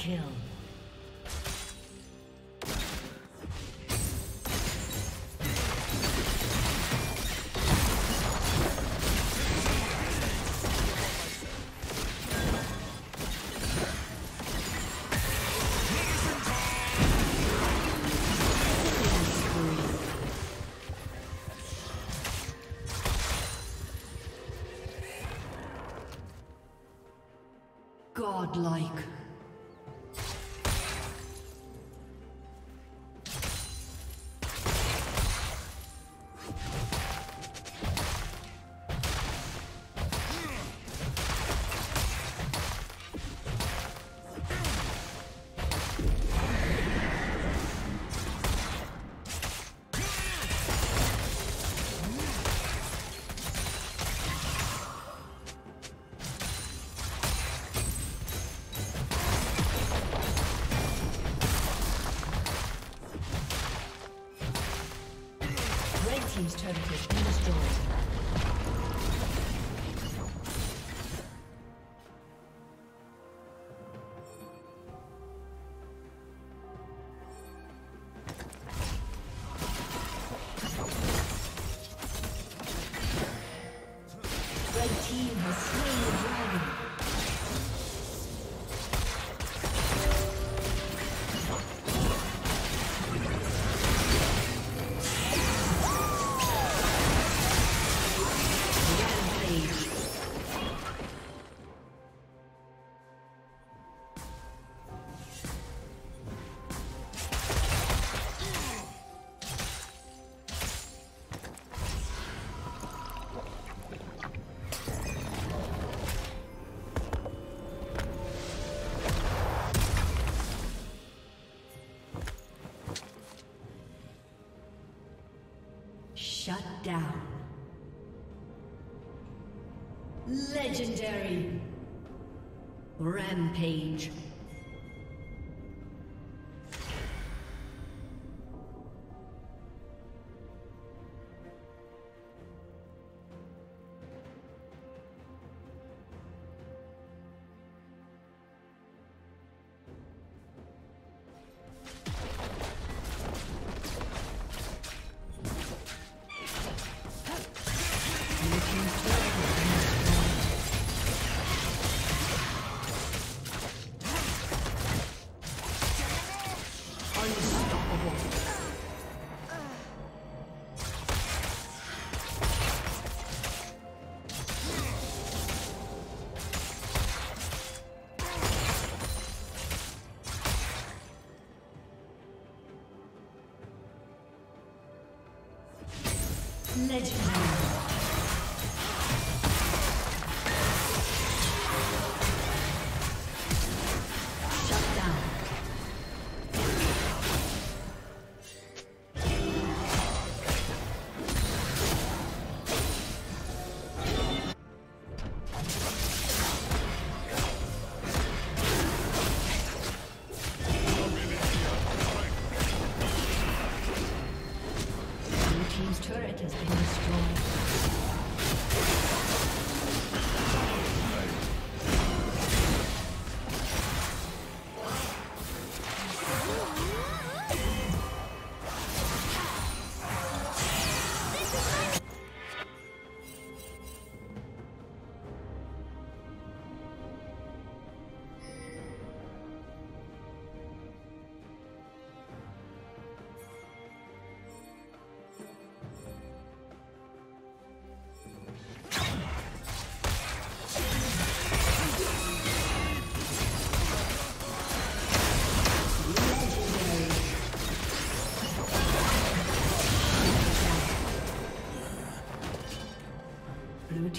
Kill. Godlike. Shut down. Legendary. Rampage. Legend.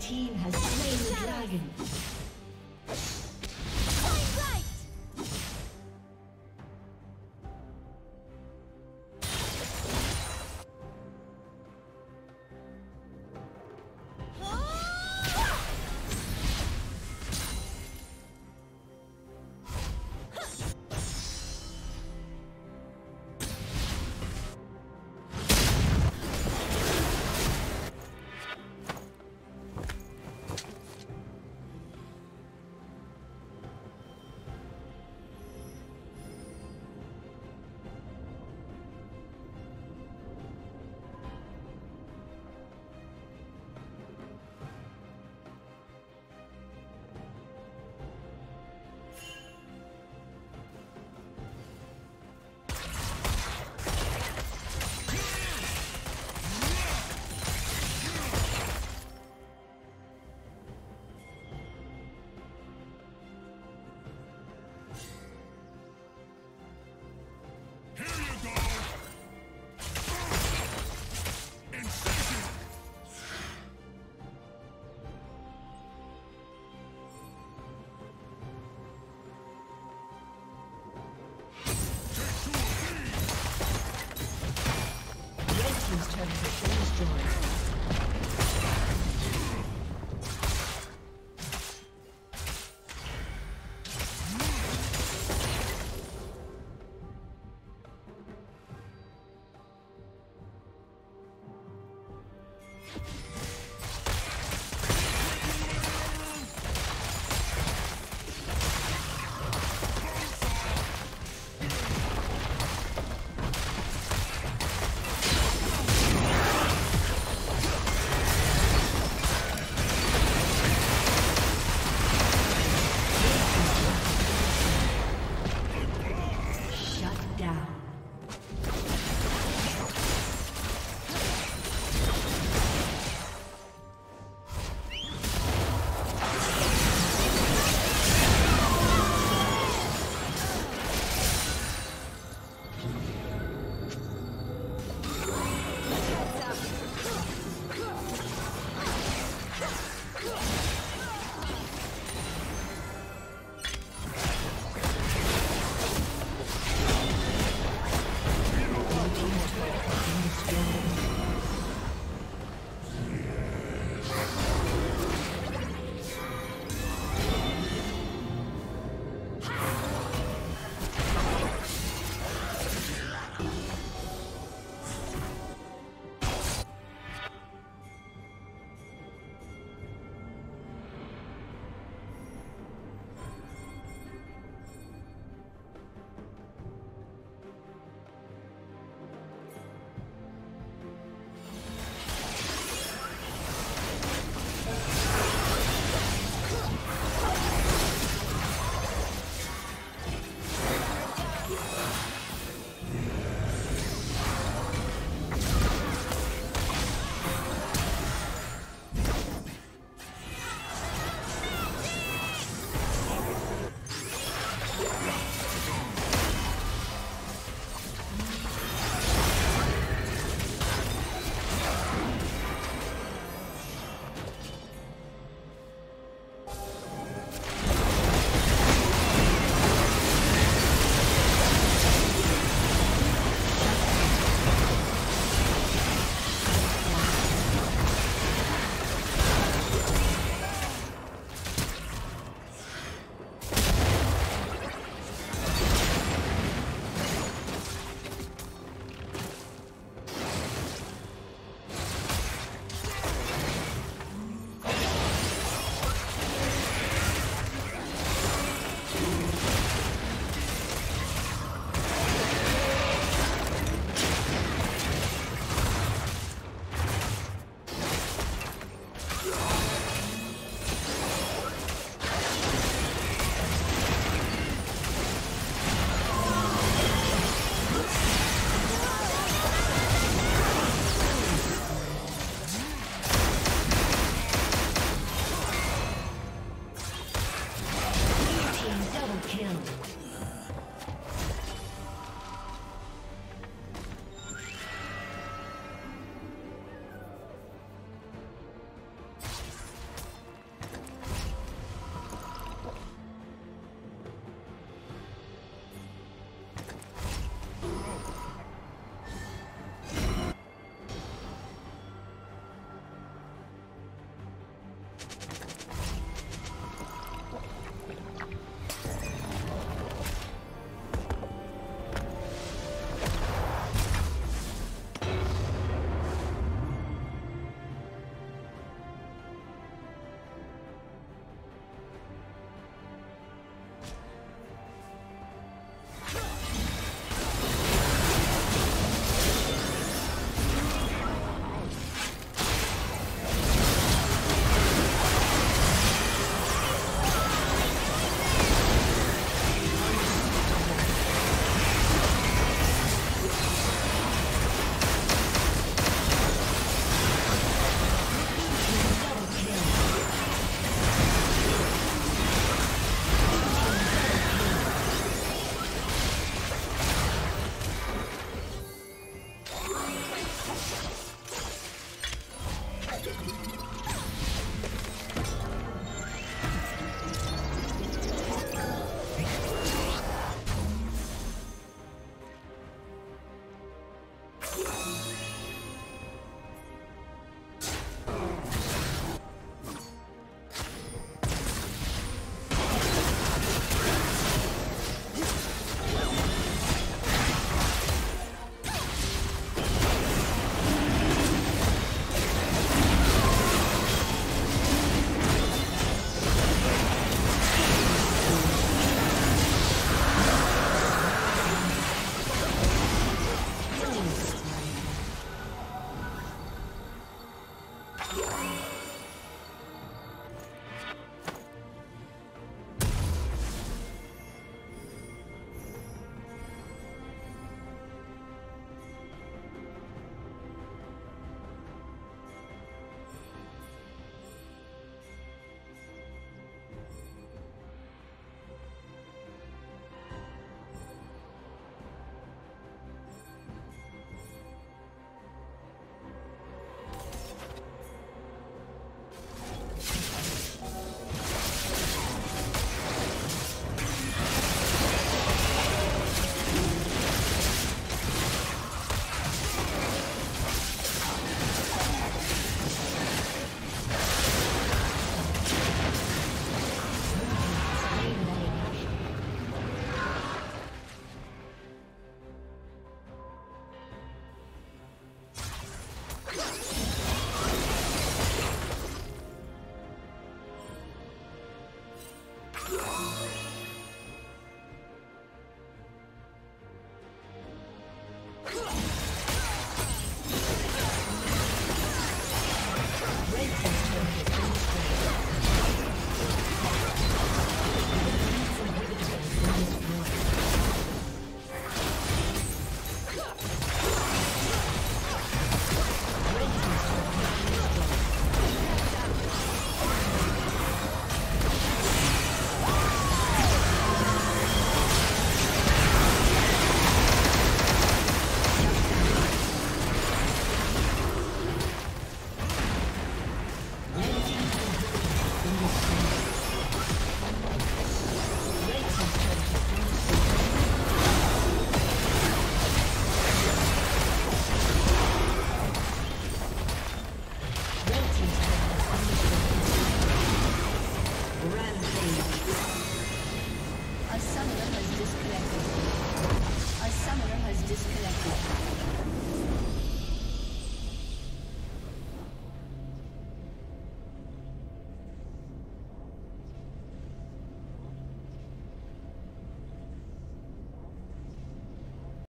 Team has